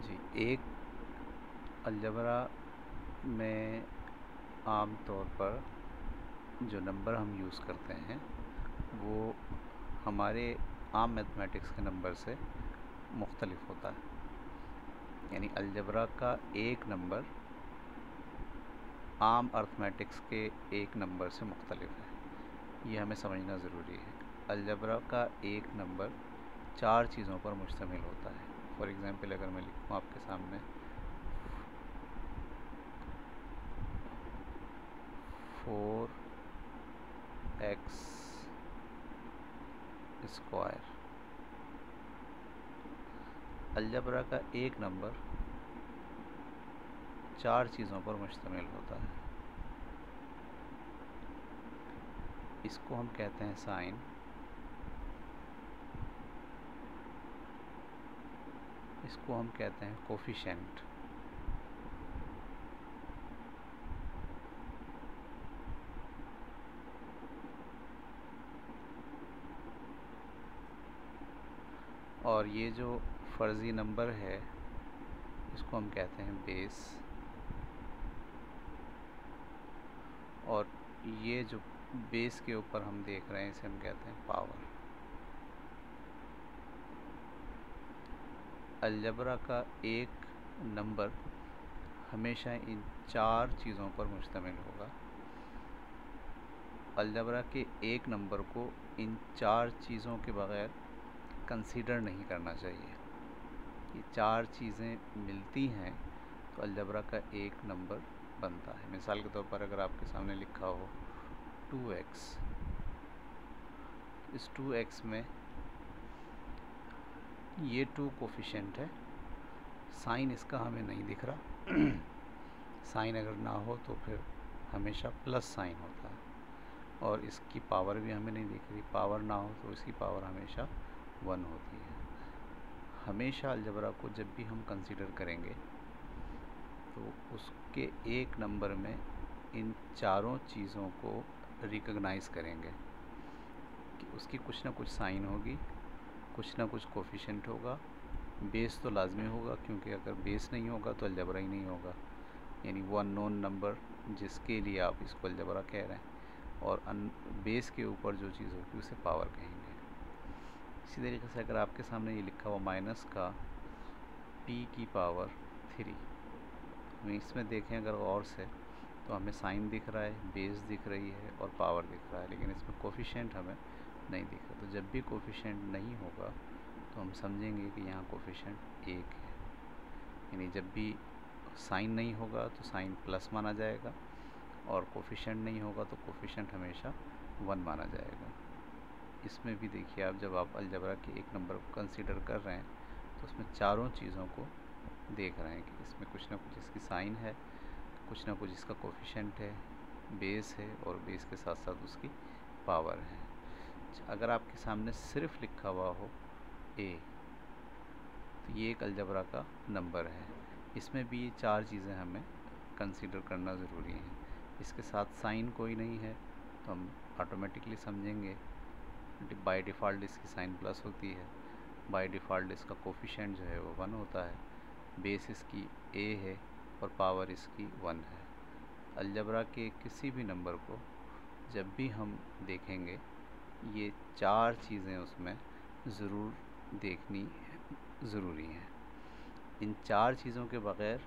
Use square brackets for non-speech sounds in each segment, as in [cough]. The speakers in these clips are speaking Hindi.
जी, एक अलजबरा में आम तौर पर जो नंबर हम यूज़ करते हैं, वो हमारे आम मैथमेटिक्स के नंबर से मुख्तलिफ़ होता है। यानी अलजबरा का एक नंबर आम अर्थमेटिक्स के एक नंबर से मुख्तलिफ़ है। ये हमें समझना ज़रूरी है। अलजबरा का एक नंबर चार चीज़ों पर मुश्तमिल होता है। फॉर एग्ज़ाम्पल अगर मैं लिखूँ आपके सामने। Four x square. अलजबरा का एक नंबर चार चीज़ों पर मुश्तमिल होता है। इसको हम कहते हैं साइन। इसको हम कहते हैं कोफिशेंट। और ये जो फ़र्ज़ी नंबर है, इसको हम कहते हैं बेस। और ये जो बेस के ऊपर हम देख रहे हैं, इसे हम कहते हैं पावर। अलजबरा का एक नंबर हमेशा इन चार चीज़ों पर मुश्तमिल होगा। अलजबरा के एक नंबर को इन चार चीज़ों के बग़ैर कंसीडर नहीं करना चाहिए। ये चार चीज़ें मिलती हैं तो अलजबरा का एक नंबर बनता है। मिसाल के तौर पर अगर आपके सामने लिखा हो टू एक्स, इस टू एक्स में ये टू कोफिशेंट है। साइन इसका हमें नहीं दिख रहा। [clears throat] साइन अगर ना हो तो फिर हमेशा प्लस साइन होता है। और इसकी पावर भी हमें नहीं दिख रही। पावर ना हो तो इसकी पावर हमेशा वन होती है। हमेशा अलजबरा को जब भी हम कंसीडर करेंगे तो उसके एक नंबर में इन चारों चीज़ों को रिकग्नाइज़ करेंगे कि उसकी कुछ ना कुछ साइन होगी। कुछ ना कुछ कोफिशेंट होगा। बेस तो लाजमी होगा, क्योंकि अगर बेस नहीं होगा तो अलजबरा ही नहीं होगा। यानी वो अननोन नंबर जिसके लिए आप इसको अलजबरा कह रहे हैं। और अन बेस के ऊपर जो चीज़ होगी उसे पावर कहेंगे। इसी तरीके से अगर आपके सामने ये लिखा हुआ माइनस का पी की पावर थ्री हम इसमें देखें अगर और से तो हमें साइन दिख रहा है बेस दिख रही है और पावर दिख रहा है। लेकिन इसमें कोफिशेंट हमें नहीं दिख। तो जब भी कोफिशेंट नहीं होगा तो हम समझेंगे कि यहाँ कोफिशेंट एक है। यानी जब भी साइन नहीं होगा तो साइन प्लस माना जाएगा और कोफिशेंट नहीं होगा तो कोफिशेंट हमेशा वन माना जाएगा। इसमें भी देखिए, आप जब आप अलजबरा के एक नंबर को कंसीडर कर रहे हैं तो उसमें चारों चीज़ों को देख रहे हैं कि इसमें कुछ ना कुछ इसकी साइन है, कुछ ना कुछ इसका कोफिशेंट है बेस है और बेस के साथ साथ उसकी पावर है। अगर आपके सामने सिर्फ़ लिखा हुआ हो, ए तो ये एक अलजबरा का नंबर है। इसमें भी ये चार चीज़ें हमें कंसीडर करना ज़रूरी है। इसके साथ साइन कोई नहीं है तो हम ऑटोमेटिकली समझेंगे। बाय डिफ़ॉल्ट इसकी साइन प्लस होती है। बाय डिफ़ॉल्ट इसका कोफिशेंट जो है वो वन होता है। बेस इसकी ए है और पावर इसकी वन है। अलजबरा के किसी भी नंबर को जब भी हम देखेंगे ये चार चीज़ें उसमें ज़रूर देखनी ज़रूरी हैं। इन चार चीज़ों के बग़ैर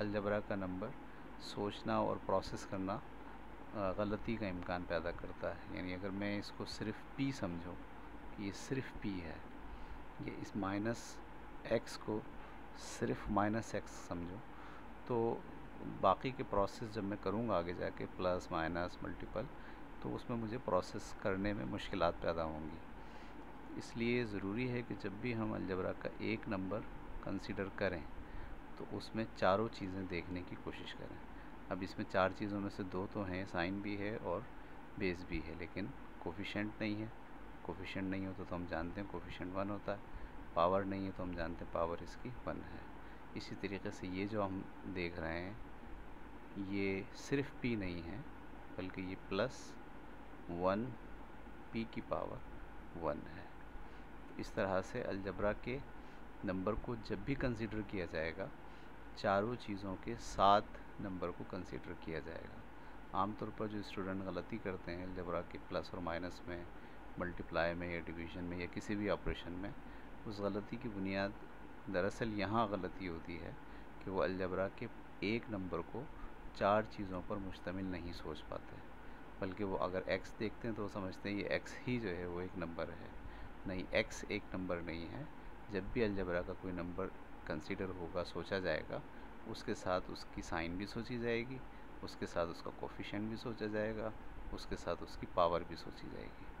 अलजबरा का नंबर सोचना और प्रोसेस करना गलती का इम्कान पैदा करता है। यानी अगर मैं इसको सिर्फ़ पी समझूं कि ये सिर्फ़ पी है, ये इस माइनस एक्स को सिर्फ़ माइनस एक्स समझो तो बाकी के प्रोसेस जब मैं करूँगा आगे जाके, प्लस, माइनस, मल्टीपल तो उसमें मुझे प्रोसेस करने में मुश्किल पैदा होंगी। इसलिए ज़रूरी है कि जब भी हम अलजबरा का एक नंबर कंसिडर करें तो उसमें चारों चीज़ें देखने की कोशिश करें। अब इसमें चार चीज़ों में से दो तो हैं साइन भी है और बेस भी है, लेकिन कोफिशेंट नहीं है। कोफिशेंट नहीं होता तो हम जानते हैं कोफिशेंट वन होता है पावर नहीं है तो हम जानते हैं पावर इसकी वन है। इसी तरीके से ये जो हम देख रहे हैं, ये सिर्फ़ पी नहीं है, बल्कि ये प्लस वन पी की पावर वन है। इस तरह से अलजबरा के नंबर को जब भी कंसिडर किया जाएगा, चारों चीज़ों के साथ नंबर को कंसिडर किया जाएगा। आमतौर पर जो स्टूडेंट गलती करते हैं अलजबरा के प्लस और माइनस में मल्टीप्लाई में या डिवीज़न में या किसी भी ऑपरेशन में, उस गलती की बुनियाद दरअसल यहाँ गलती होती है कि वो अलजबरा के एक नंबर को चार चीज़ों पर मुश्तमिल नहीं सोच पाते। बल्कि वो अगर एक्स देखते हैं तो वो समझते हैं ये एक्स ही जो है वो एक नंबर है। नहीं एक्स एक नंबर नहीं है। जब भी अलजबरा का कोई नंबर कंसीडर होगा, सोचा जाएगा, उसके साथ उसकी साइन भी सोची जाएगी, उसके साथ उसका कोफिशेंट भी सोचा जाएगा, उसके साथ उसकी पावर भी सोची जाएगी।